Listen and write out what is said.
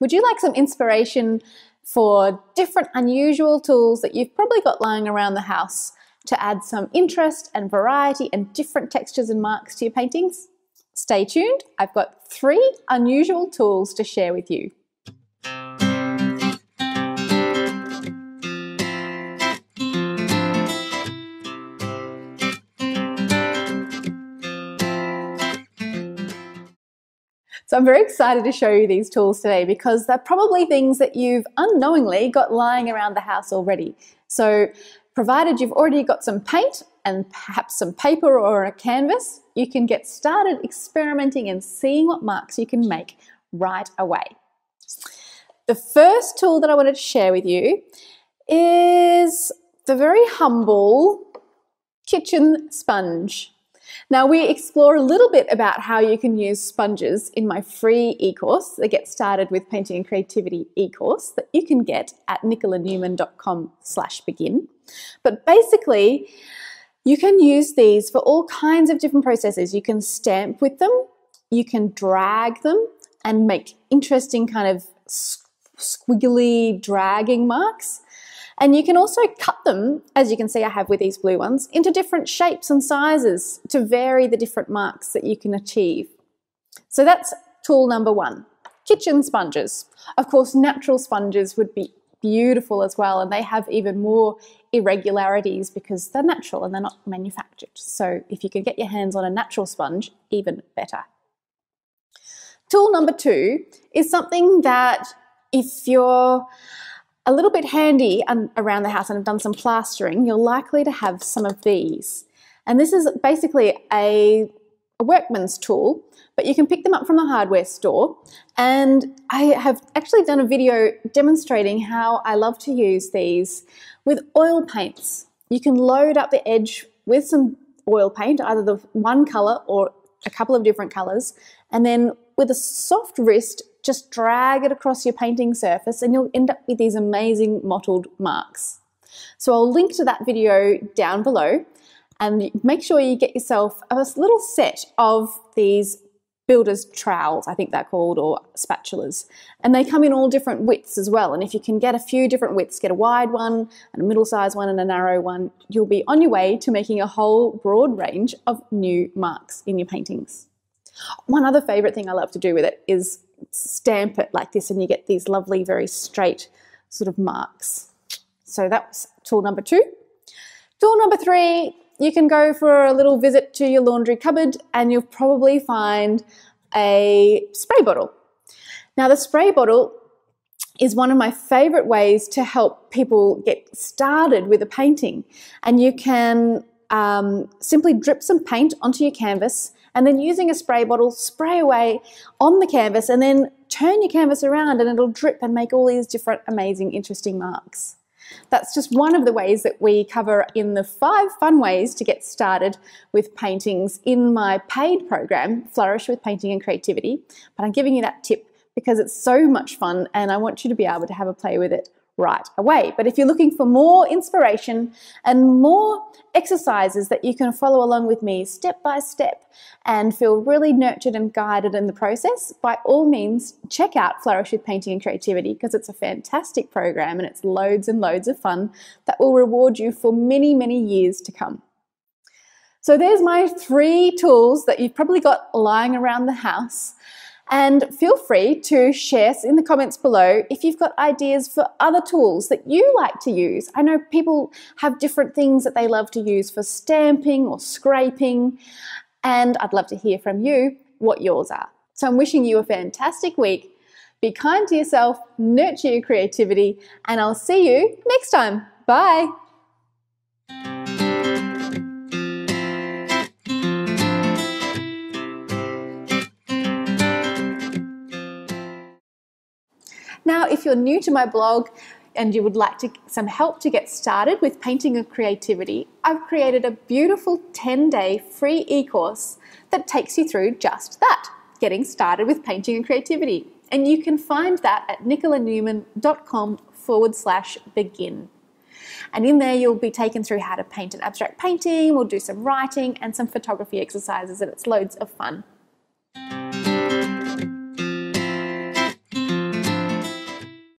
Would you like some inspiration for different unusual tools that you've probably got lying around the house to add some interest and variety and different textures and marks to your paintings? Stay tuned, I've got three unusual tools to share with you. So I'm very excited to show you these tools today because they're probably things that you've unknowingly got lying around the house already. So provided you've already got some paint and perhaps some paper or a canvas, you can get started experimenting and seeing what marks you can make right away. The first tool that I wanted to share with you is the very humble kitchen sponge. Now we explore a little bit about how you can use sponges in my free e-course, the Get Started with Painting and Creativity e-course that you can get at nicolanewman.com slash begin. But basically, you can use these for all kinds of different processes. You can stamp with them, you can drag them and make interesting kind of squiggly dragging marks. And you can also cut them, as you can see I have with these blue ones, into different shapes and sizes to vary the different marks that you can achieve. So that's tool number one. Kitchen sponges. Of course, natural sponges would be beautiful as well, and they have even more irregularities because they're natural and they're not manufactured. So if you can get your hands on a natural sponge, even better. Tool number two is something that if you're a little bit handy around the house and have done some plastering, you're likely to have some of these. And this is basically a, a workman's tool, but you can pick them up from the hardware store. And I have actually done a video demonstrating how I love to use these with oil paints. You can load up the edge with some oil paint, either the one color or a couple of different colors, and then with a soft wrist, just drag it across your painting surface and you'll end up with these amazing mottled marks. So I'll link to that video down below and make sure you get yourself a little set of these builder's trowels, I think they're called, or spatulas. And they come in all different widths as well. And if you can get a few different widths, get a wide one, and a middle sized one, and a narrow one, you'll be on your way to making a whole broad range of new marks in your paintings. One other favorite thing I love to do with it is stamp it like this and you get these lovely, very straight sort of marks. So that was tool number two. Tool number three, you can go for a little visit to your laundry cupboard and you'll probably find a spray bottle. Now the spray bottle is one of my favorite ways to help people get started with a painting. And you can um, simply drip some paint onto your canvas and then using a spray bottle, spray away on the canvas and then turn your canvas around and it'll drip and make all these different amazing, interesting marks. That's just one of the ways that we cover in the five fun ways to get started with paintings in my paid program, Flourish with Painting and Creativity. But I'm giving you that tip because it's so much fun and I want you to be able to have a play with it right away. But if you're looking for more inspiration and more exercises that you can follow along with me step by step and feel really nurtured and guided in the process, by all means, check out Flourish with Painting and Creativity because it's a fantastic program and it's loads and loads of fun that will reward you for many, many years to come. So there's my three tools that you've probably got lying around the house and feel free to share in the comments below if you've got ideas for other tools that you like to use. I know people have different things that they love to use for stamping or scraping, and I'd love to hear from you what yours are. So I'm wishing you a fantastic week. Be kind to yourself, nurture your creativity, and I'll see you next time. Bye. Now, if you're new to my blog and you would like to, some help to get started with painting and creativity, I've created a beautiful 10-day free e-course that takes you through just that, getting started with painting and creativity. And you can find that at nicolanewman.com forward slash begin. And in there, you'll be taken through how to paint an abstract painting, we'll do some writing and some photography exercises, and it's loads of fun.